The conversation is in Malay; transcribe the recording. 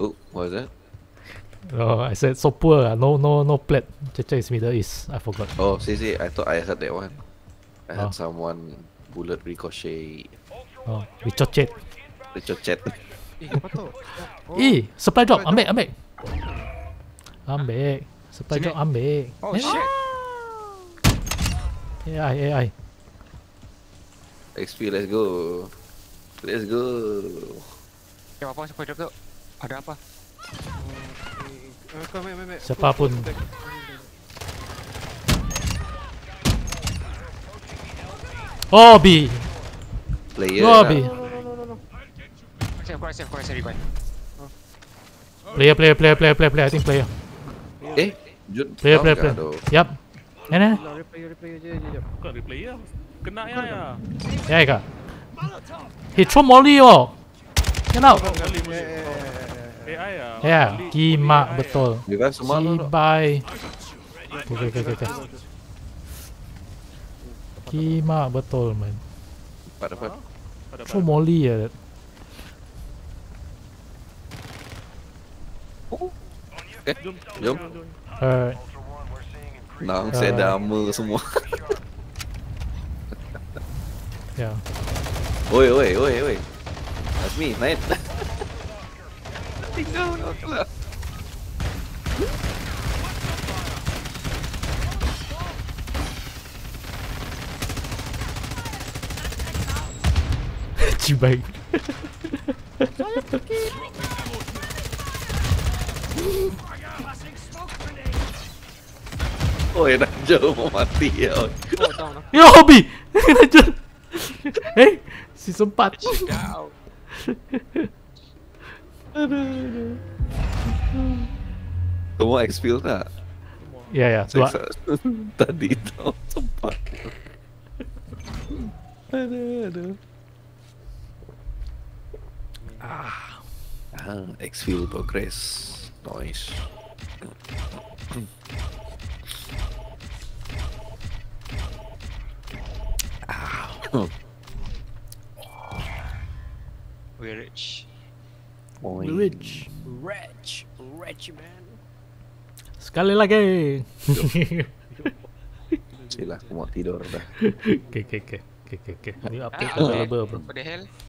Oh, what was that? Oh, I said so poor. ah. No, no, no plat. Cheche is Middle East. I forgot. Oh, see, see, I thought I heard that one. I heard Oh. someone bullet ricochet. Oh, we cocet. Ricochet. Eh, apa tu? Oh, Eh, supply drop. Ambil, ambil. Ambil. Supply Sini. drop ambil. Oh Eh, shit. AI, AI. XP, let's go. Let's go. Eh, apa siapa drop tu? Ada apa? Kau. Siapa pun. Oh, B. Player Oh, lah. B. Save, korang save, korang save revive. Player, player, player, player, player, player. I think player. Eh, Jun. Player, player, player. Yup. Eh, eh. Je, je. Bukan ya. Kena ya ya. AI kah? He throw molly oh. Get out. AI ya. Ya, kimak betul. Semua tu. Cibai. Okay, okay, okay, okay. Kimak betul, man. Dapat, dapat. Ada Throw molly ya. Eh, Jom, Jom. jom. Uh, Nang saya dama semua. yeah. Oi, oi, oi, oi. That's me, Ai, não, não, não. T-Bag. Olha aqui. Oi, Nadio, mati ya. Yo, hobi. Nadio. Hei, si sempat. Ciao. Semua exfil nggak? Iya Yeah yeah. Tadi itu sempat. aduh aduh. Ah, ah exfil progress noise. ah. rich. Boing. Rich. Rich. Rich, man. Sekali lagi. Sila, aku mau tidur dah. Okay, okay, okay. Okay, okay, okay. Ni update Ah, okay. available, bro. What the hell?